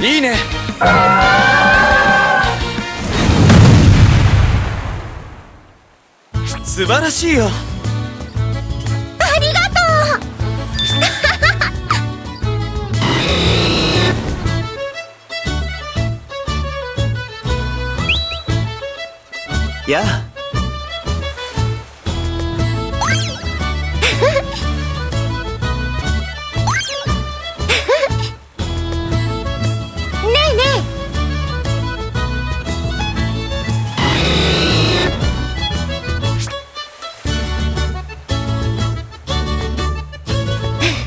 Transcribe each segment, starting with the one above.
いいね。素晴らしいよ。ありがとう。や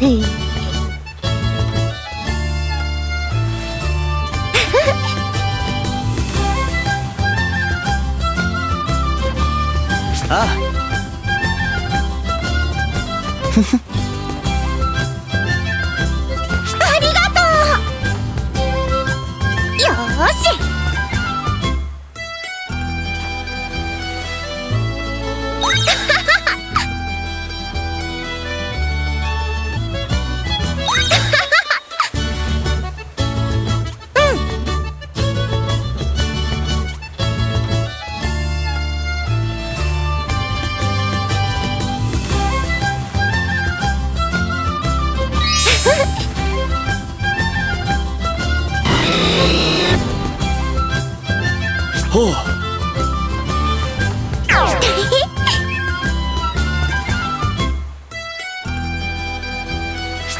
ああ ほう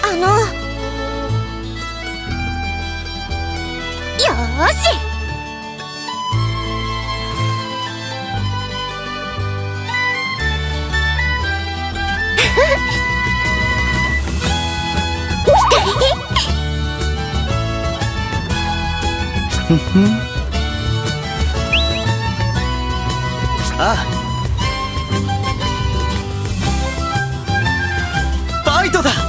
あの。よーし。ああ。バイトだ。